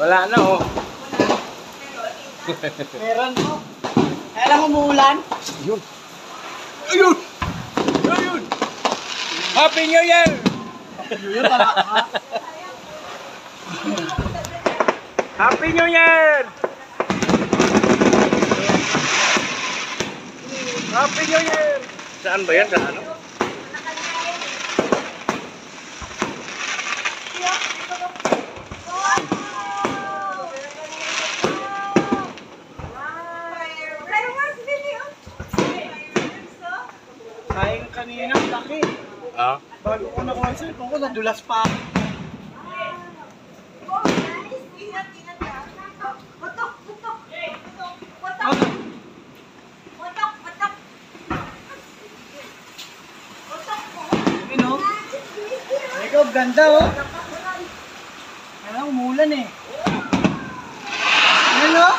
Wala na oh. Meron mo. Kaya lang umuulan. Ayun. Ayun! Ayun! Happy New Year! Yun pala. ha? Happy New Year! Happy New Year! Saan ba yan? Sa ano? Ah? Bago ko nakuha ang cellphone ko, nadulas pa. oh. Ikaw, ganda oh. Lang umulan eh. Yan oh.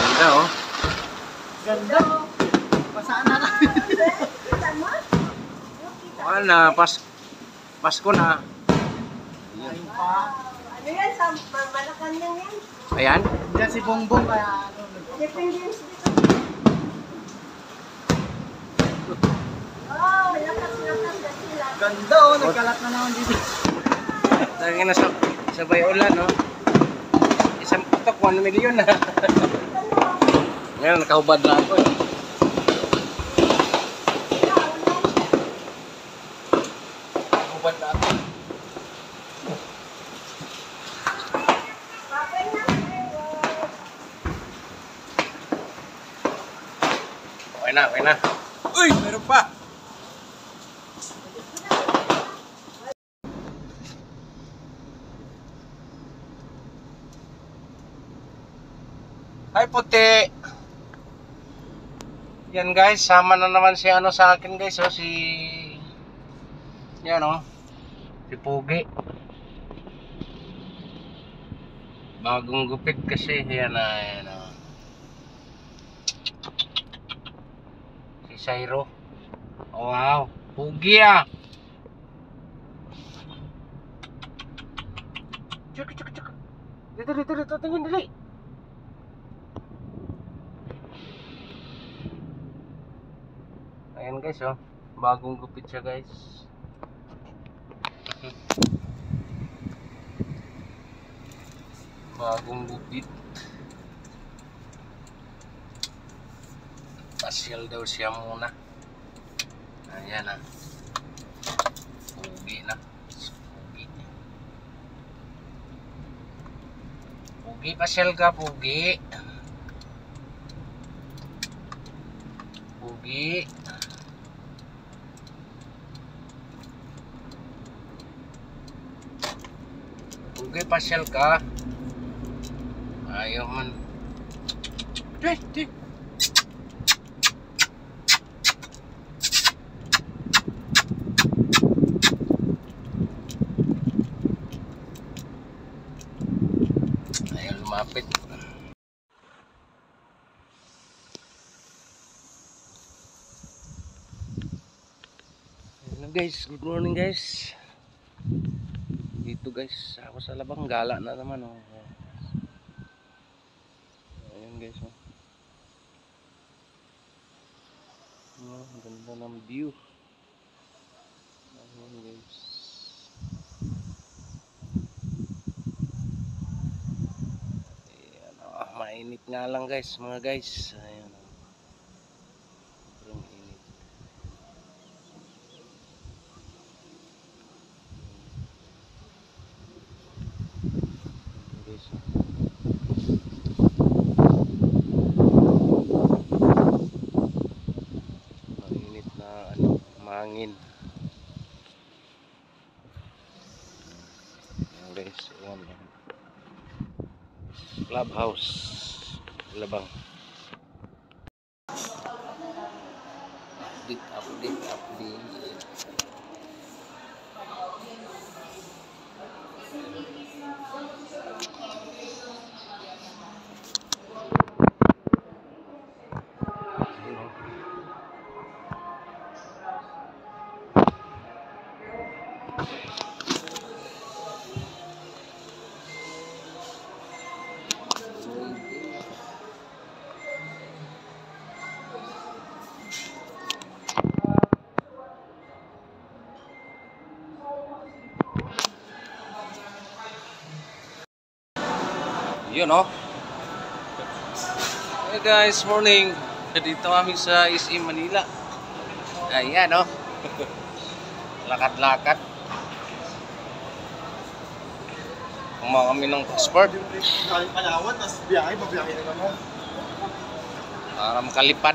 Ganda oh. Ganda. Pasaan na lang. Wala na, pas Pasko na. Ayun pa. Ano yan? Sa Malacanang yan. Ayan. Diyan si Bongbong kaya ano. Depende yung dito. Oh, lakas-lakas na sila. Ganda oh, nagkalat na naman dito. Lagi na sa sabay ulan no. Isang putok 1 million na. Ngayon nakahubad na ako eh. Nakahubad na ako. Papay na. Okay na, okay na. Uy, meron pa. Hi puti. Yan guys, sama na naman si ano sa akin guys, oh, si Yan oh. Si Pugi. Bagong gupit kasi, yan na, yan oh. Sairo. Oh, wow. Pugi ah. Cuk, cuk, cuk. Dito, dito, dito. Tingin, dali. Ayan guys, oh. Bagong gupit siya guys. Bagong gupit. Pasyal daw siya muna. Ayan ah. Pugi na. Pugi. Pugi, pasyal ka, Pugi. Pugi. Pugi, pasyal ka. Ayaw man. Di, di. Ayaw lumapit. Hello guys, good morning guys. Dito guys, ako sa labang gala na naman oh. Ayun guys oh. Oh, ganda ng view. Ayun guys. Ayan, oh, mainit nga lang guys, mga guys. Ayun. oh. Sobrang init. Guys. oh. Mainit na ano, mangin. Guys, ayan. Clubhouse. Labang. Update, update, update. Yun, oh. Hey guys, morning. Dito kami sa SM Manila. Ayan, oh. Lakad-lakad. Kumuha kami ng passport Palawan, tapos biyahe, babiyahe na naman. para makalipad.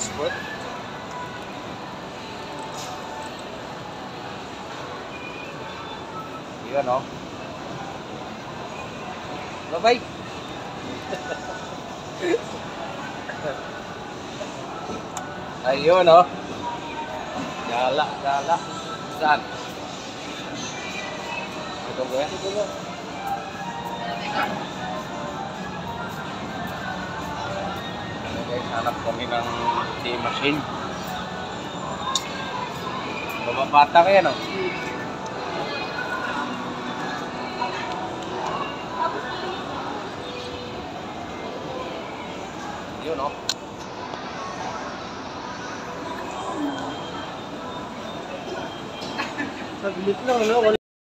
Passport. Yun, oh. Bye-bye. Ayun, oh. Gala, gala. Saan? Ito ba yan? Ito ba? Ano guys, hanap kami ng tea machine. Bababata kayo, no? Yun, no? Saglit lang, no?